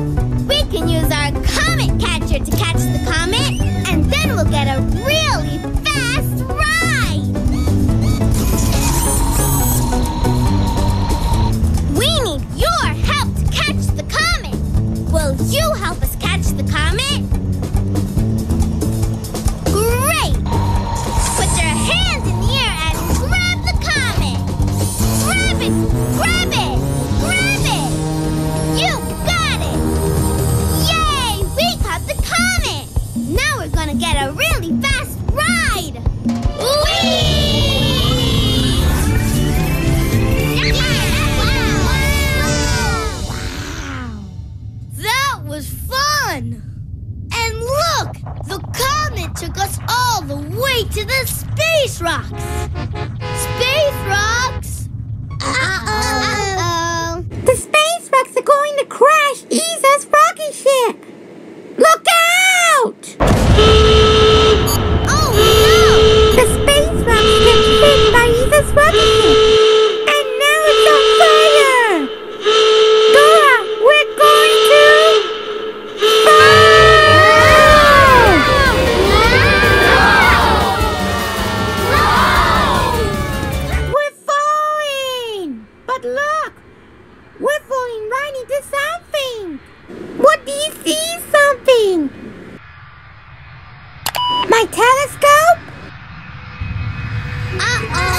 We can use our comet catcher to catch the comet, and then we'll get a really fast ride. We need your help to catch the comet. Will you help us catch the comet? Great! Put your hands in the air and grab the comet. Grab it! Grab it! Get a really fast ride! Wow! That was fun! And look! The comet took us all the way to the space rocks! me something. What do you see something? My telescope? Uh-oh.